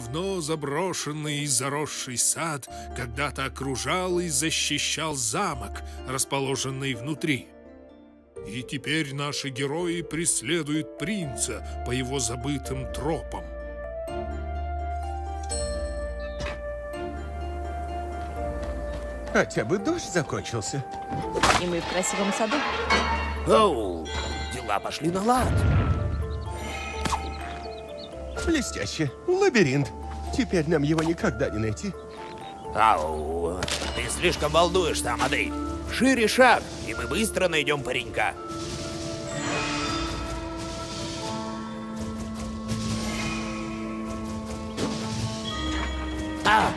давно заброшенный и заросший сад когда-то окружал и защищал замок, расположенный внутри. И теперь наши герои преследуют принца по его забытым тропам. Хотя бы дождь закончился. И мы в красивом саду. Оу, дела пошли на лад. Блестяще. Лабиринт. Теперь нам его никогда не найти. Ау, ты слишком волнуешься, Амадей. Шире шаг, и мы быстро найдем паренька. А!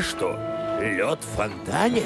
Что, лед в фонтане?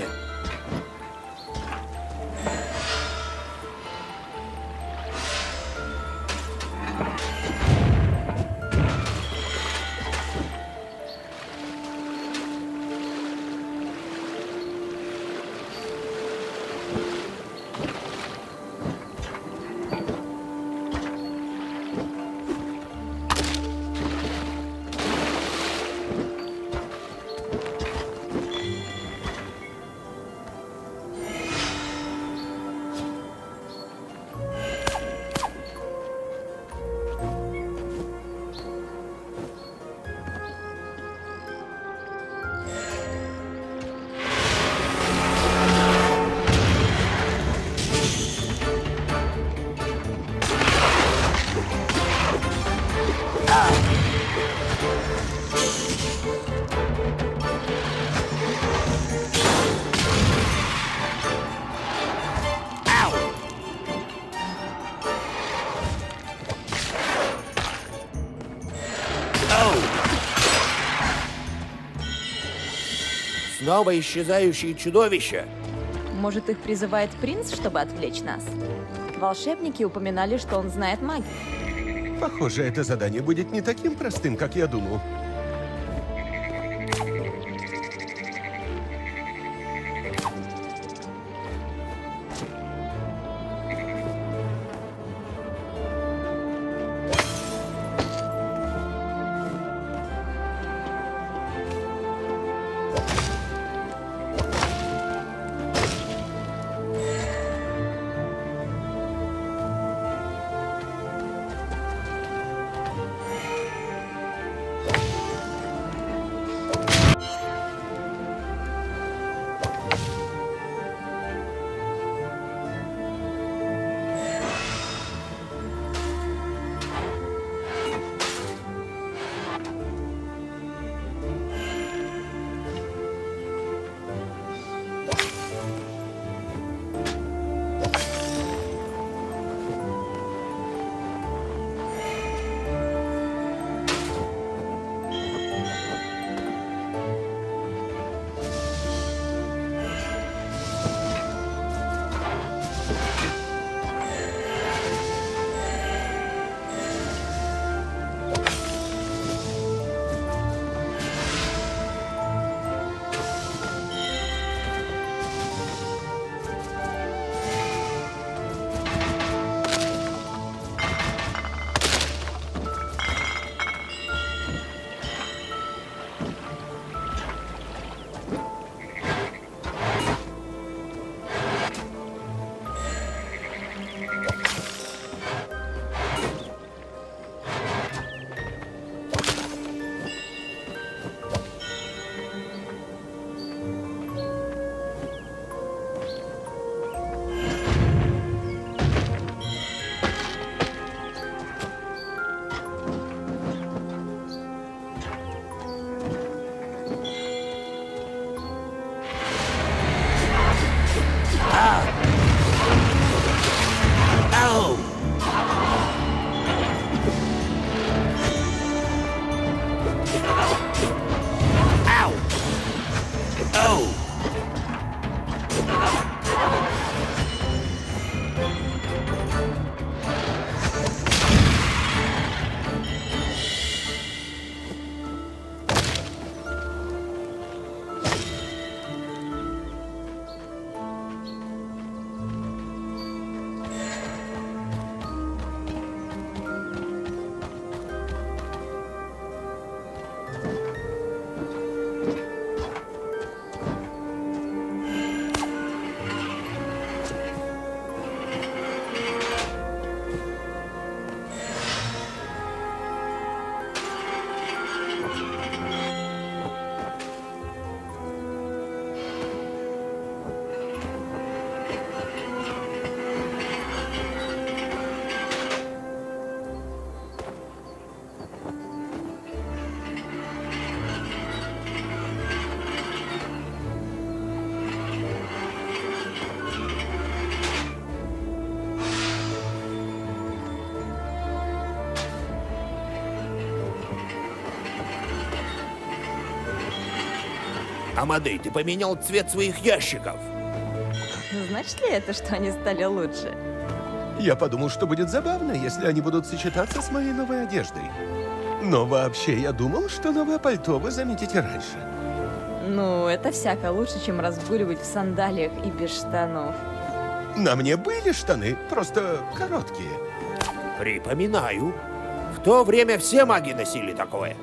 Снова исчезающие чудовища. Может, их призывает принц, чтобы отвлечь нас? Волшебники упоминали, что он знает магию. Похоже, это задание будет не таким простым, как я думал. Амадей, ты поменял цвет своих ящиков. Значит ли это, что они стали лучше? Я подумал, что будет забавно, если они будут сочетаться с моей новой одеждой. Но вообще, я думал, что новое пальто вы заметите раньше. Ну, это всяко лучше, чем разгуливать в сандалиях и без штанов. На мне были штаны, просто короткие. Припоминаю. В то время все маги носили такое.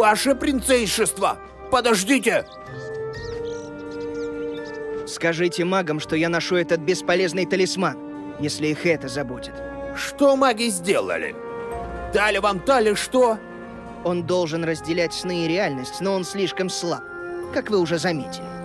Ваше принцейшество! Подождите! Скажите магам, что я ношу этот бесполезный талисман, если их это заботит. Что маги сделали? Дали вам Тали что? Он должен разделять сны и реальность, но он слишком слаб, как вы уже заметили.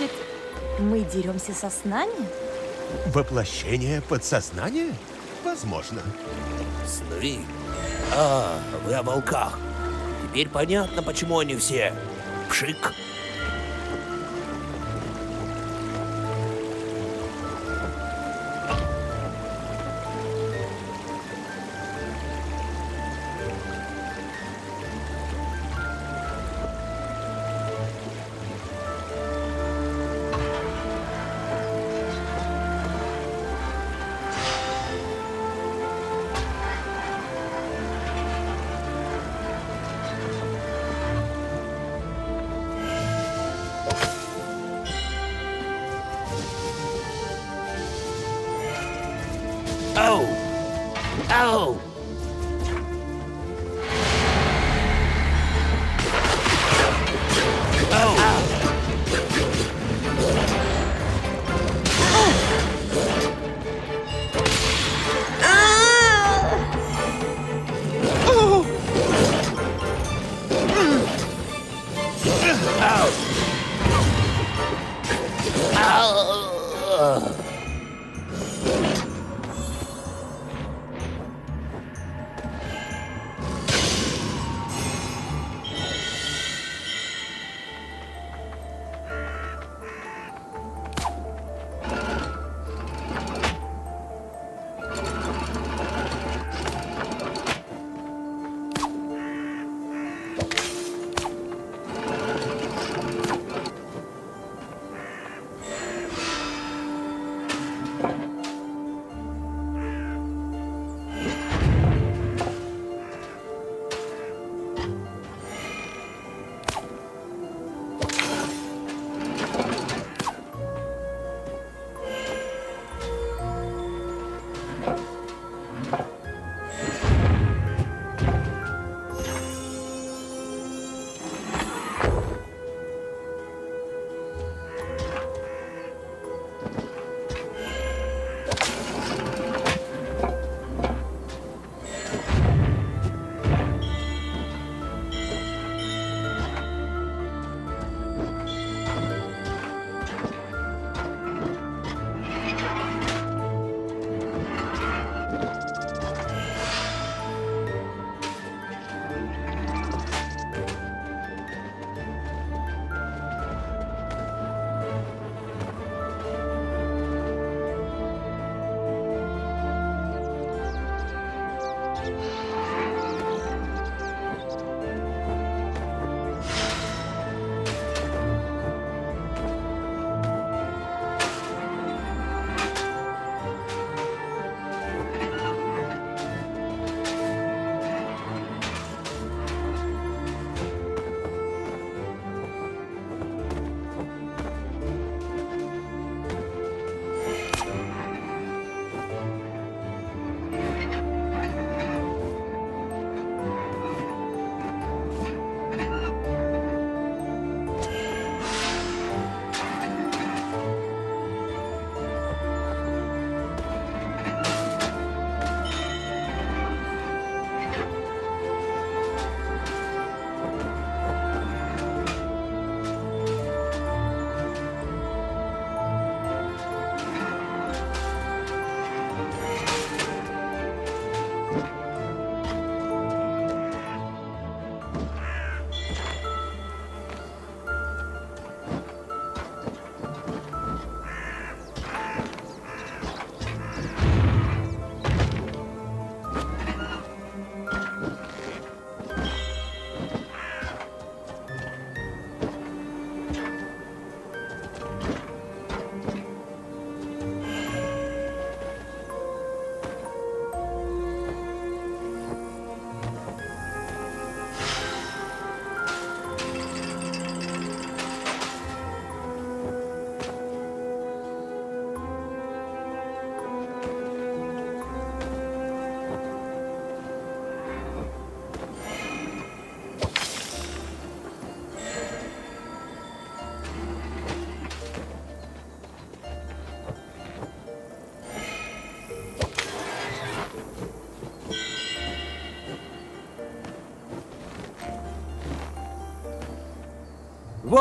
Значит, мы деремся со снами? Воплощение подсознания? Возможно. Сны? А, вы о волках. Теперь понятно, почему они все... Пшик.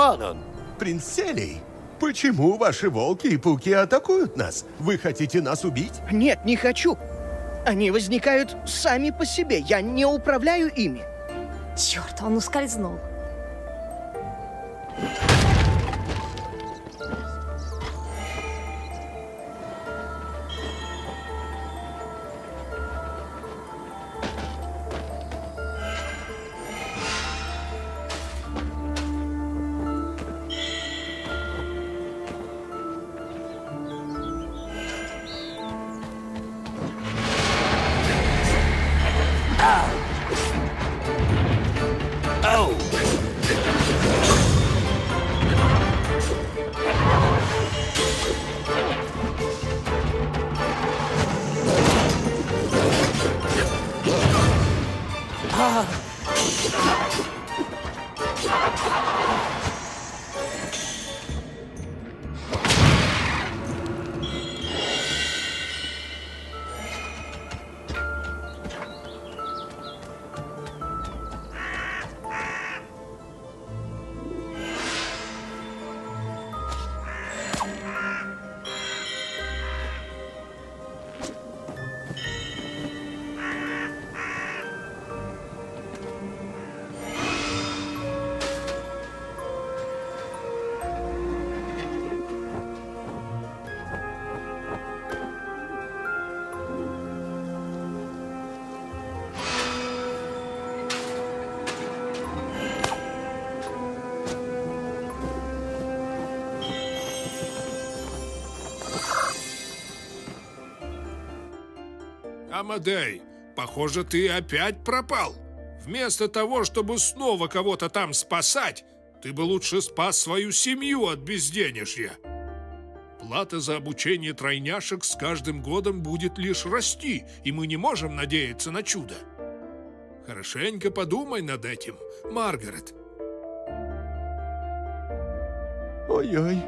Вон он! Принц Селий, почему ваши волки и пауки атакуют нас? Вы хотите нас убить? Нет, не хочу. Они возникают сами по себе. Я не управляю ими. Черт, он ускользнул. Оу! Амадей, похоже, ты опять пропал. Вместо того, чтобы снова кого-то там спасать, ты бы лучше спас свою семью от безденежья. Плата за обучение тройняшек с каждым годом будет лишь расти, и мы не можем надеяться на чудо. Хорошенько подумай над этим, Маргарет. Ой-ой.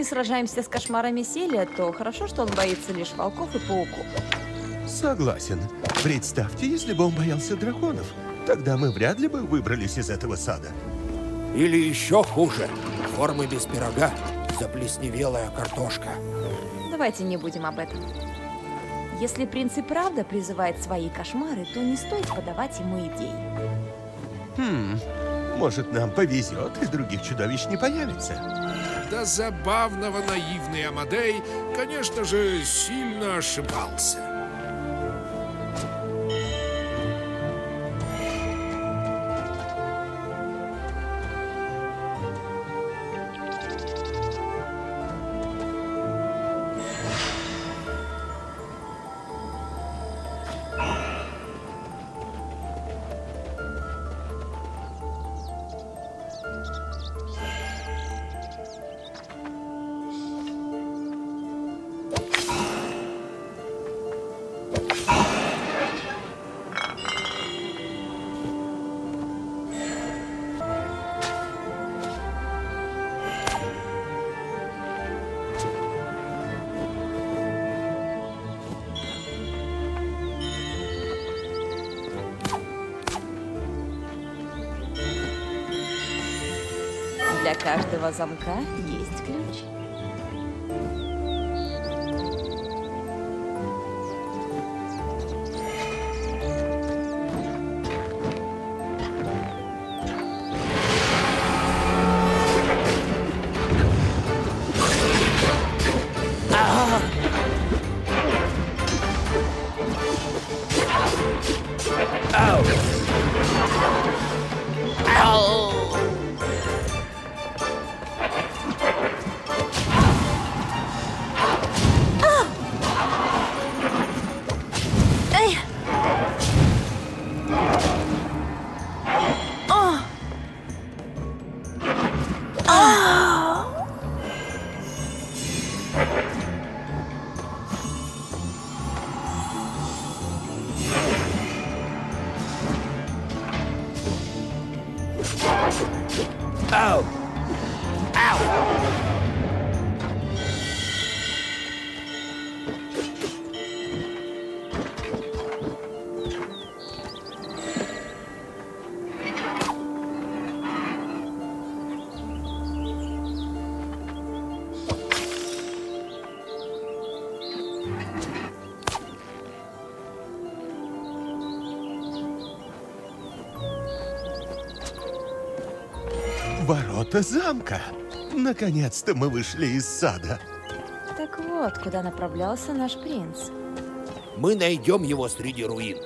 Мы сражаемся с кошмарами Селия, то хорошо, что он боится лишь волков и пауков. Согласен. Представьте, если бы он боялся драконов. Тогда мы вряд ли бы выбрались из этого сада. Или еще хуже, формы без пирога, заплесневелая картошка. Давайте не будем об этом. Если принц и правда призывает свои кошмары, то не стоит подавать ему идей. Хм, может, нам повезет, и других чудовищ не появится. До забавного наивный Амадей, конечно же, сильно ошибался. Каждого замка есть ключ. Ау! Ау! Ворота замка. Наконец-то мы вышли из сада. Так вот, куда направлялся наш принц. Мы найдем его среди руин.